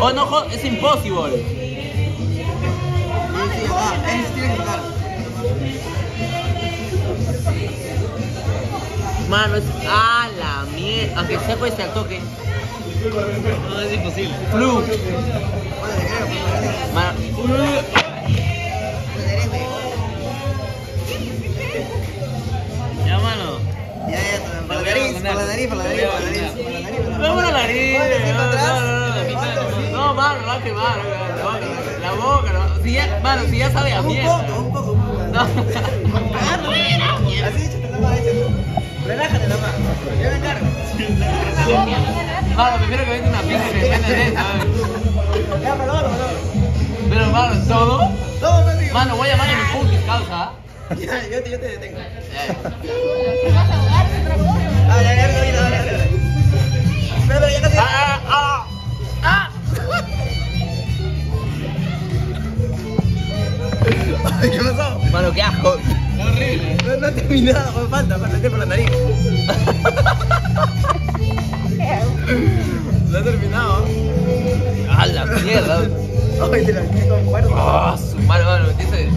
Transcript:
Oh, no, es imposible. Tocar. Mano, es a la mierda. Aunque sea pues al toque. No, es imposible. Flu. Mano. Ya, mano. Ya, ya, por la nariz, por la nariz, por la nariz, por la nariz, por la nariz, No, No, no, no, no. No, mano, no a quemar. La boca, no. Si ya, mano, si ya sabe a Un mierda. poco, un poco, un poco. No. Así mano. Relájate la mano. Yo me encargo. Mano, prefiero que vende una pizza que vende de esa. Ya, perdón, perdón. Pero, mano, ¿todo? Todo, me digo. Mano, voy a llamar a mi putis, causa. Yo te detengo. Mano, qué asco. Horrible. No, no terminado, me falta, falta por la nariz. No he terminado. A la mierda. Ay, te la quité con cuerpo. Ah, su mano, mano, dice.